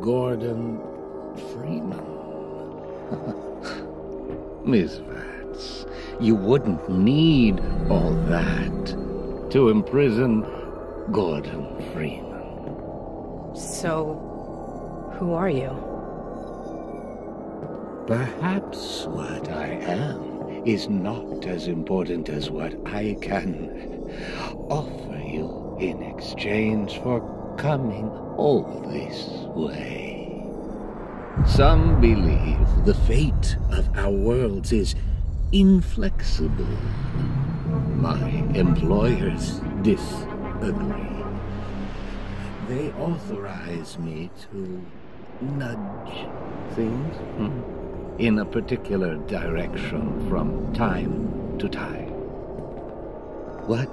Gordon Freeman. Miss Vance, you wouldn't need all that to imprison Gordon Freeman. So, who are you? Perhaps what I am is not as important as what I can offer you in exchange for coming all this way. Some believe the fate of our worlds is inflexible. My employers disagree. They authorize me to nudge things hmm, in a particular direction from time to time. What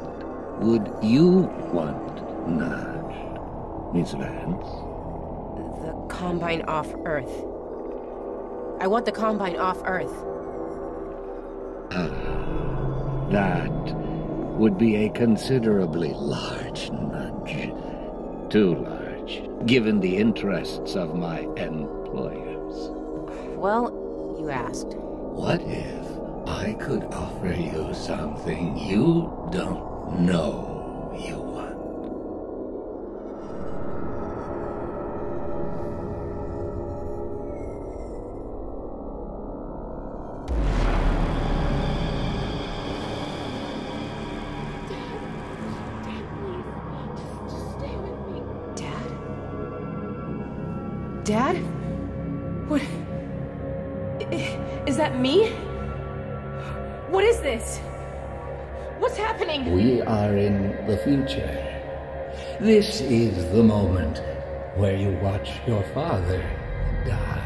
would you want nudged, Miss Vance? The Combine off Earth. I want the Combine off Earth. Ah, that would be a considerably large nudge. Too large, given the interests of my employers. Well, you asked. What if I could offer you something you don't know me? What is this? What's happening? We are in the future. This is the moment where you watch your father die.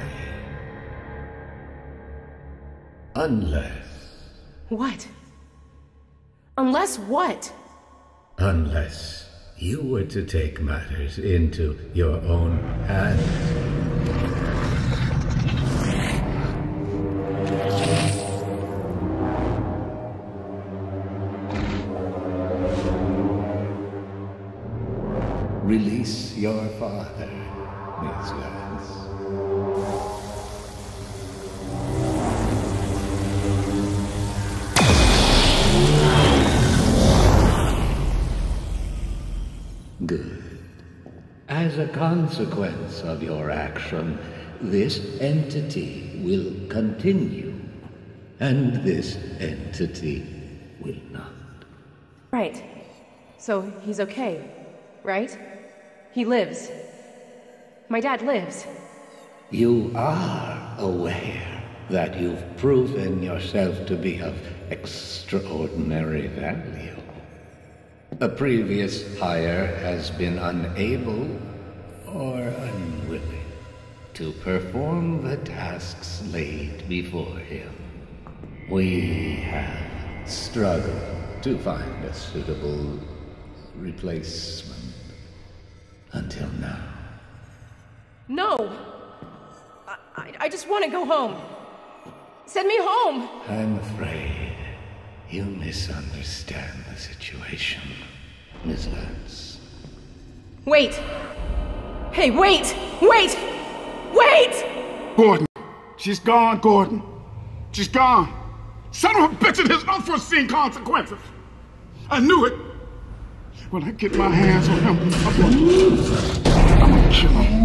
Unless, What? Unless what? unless you were to take matters into your own hands. Your father, Miss Vance. Good. As a consequence of your action, this entity will continue, and this entity will not. Right. So he's okay, right? He lives. My dad lives. You are aware that you've proven yourself to be of extraordinary value. A previous hire has been unable or unwilling to perform the tasks laid before him. We have struggled to find a suitable replacement until now. No! I, I, I just want to go home. Send me home! I'm afraid you misunderstand the situation, Miss Vance. Wait! Hey, wait! Wait! Wait! Gordon. She's gone, Gordon. She's gone. Son of a bitch, it has unforeseen consequences. I knew it. When I get my hands on him, I'm gonna, I'm gonna kill him.